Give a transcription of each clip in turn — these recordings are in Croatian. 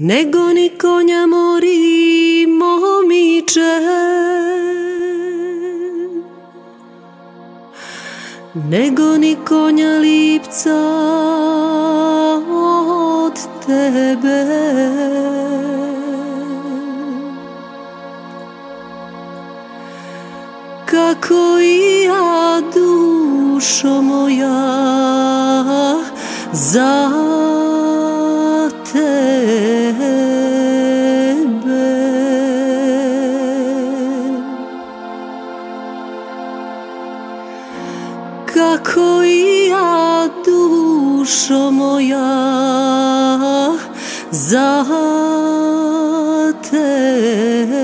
Nego ni konja mori momiče. Nego ni konja lipca od tebe. Kako i ja dušo moja za Kako i ja dušo moja za tebe.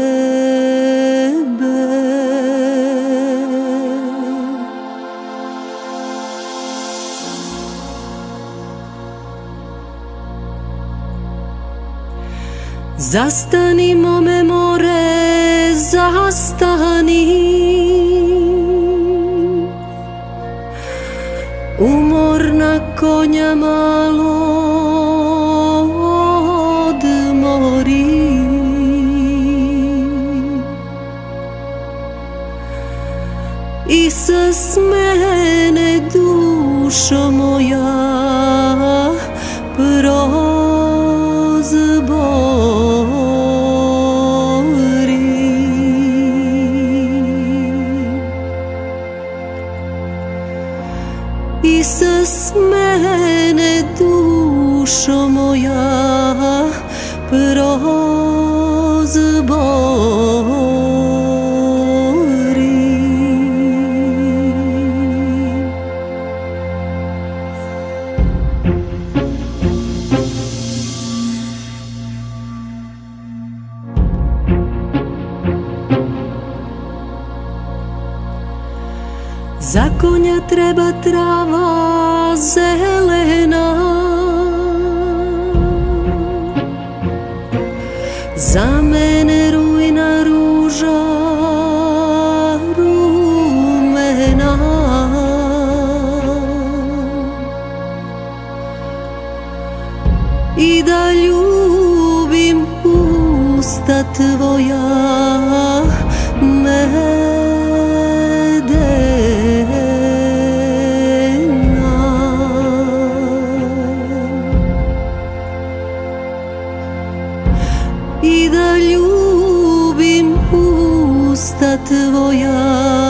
Zastani mome more, zastani konja malo odmori I se smene dušo i se smene dušo moja prozbori Za konja treba trava zelena. Za mene rujna ruža rumena. I da ljubim usta tvoja usta tvoja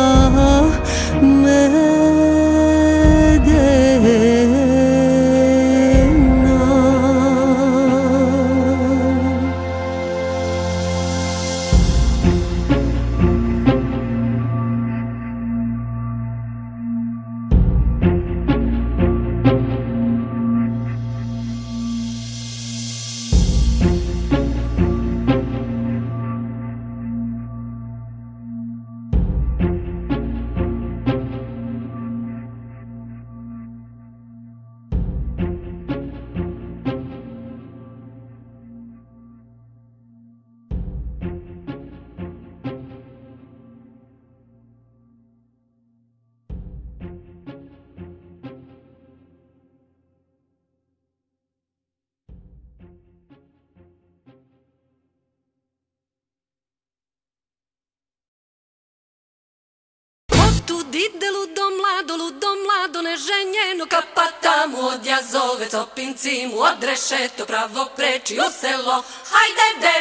Ide ludo mlado, ludo mlado, neženjeno Kapata mu odja zove, copinci mu odreše To pravo preči u selo, hajde de!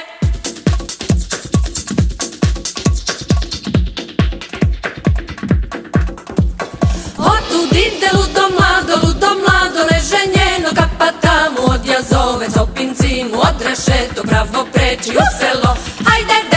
Ide ludo mlado, ludo mlado, neženjeno Kapata mu odja zove, copinci mu odreše To pravo preči u selo, hajde de